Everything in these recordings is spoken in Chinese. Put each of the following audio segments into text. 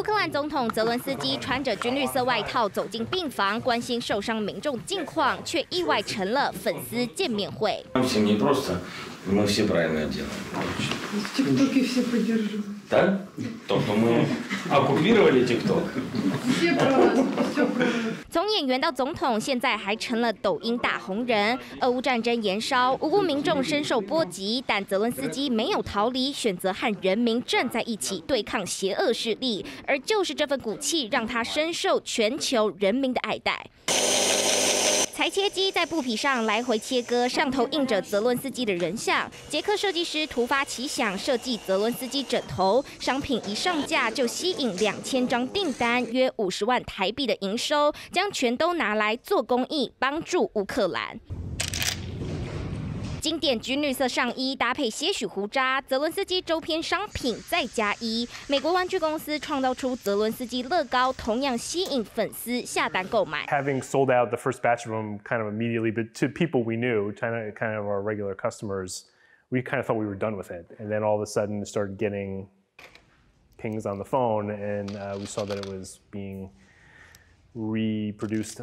乌克兰总统泽伦斯基穿着军绿色外套走进病房，关心受伤民众近况，却意外成了粉丝见面会。从演员到总统，现在还成了抖音大红人。俄乌战争延烧，无辜民众深受波及，但泽伦斯基没有逃离，选择和人民站在一起对抗邪恶势力。而就是这份骨气，让他深受全球人民的爱戴。裁切机在布匹上来回切割，上头印着泽伦斯基的人像。捷克设计师突发奇想，设计泽伦斯基枕头，商品一上架就吸引两千张订单，约五十万台币的营收，将全都拿来做公益，帮助乌克兰。经典军绿色上衣搭配些许胡渣，泽伦斯基周边商品再加一。美国玩具公司创造出泽伦斯基乐高，同样吸引粉丝下单购买。Having sold out the first batch of them kind of immediately, but to people we knew, kind of kind of our regular customers, we kind of thought we were done with it. And then all of a sudden, started getting pings on the phone, and we saw that it was being reproduced.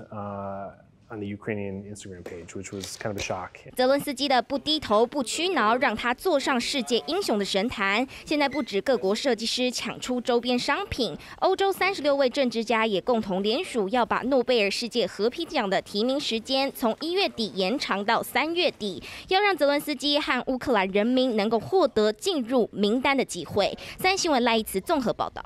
on the Ukrainian Instagram page, which was kind of a shock. 泽伦斯基的不低头不屈挠，让他坐上世界英雄的神坛。现在不止各国设计师抢出周边商品，欧洲三十六位政治家也共同联署，要把诺贝尔世界和平奖的提名时间从一月底延长到三月底，要让泽伦斯基和乌克兰人民能够获得进入名单的机会。三新闻赖一词综合报道。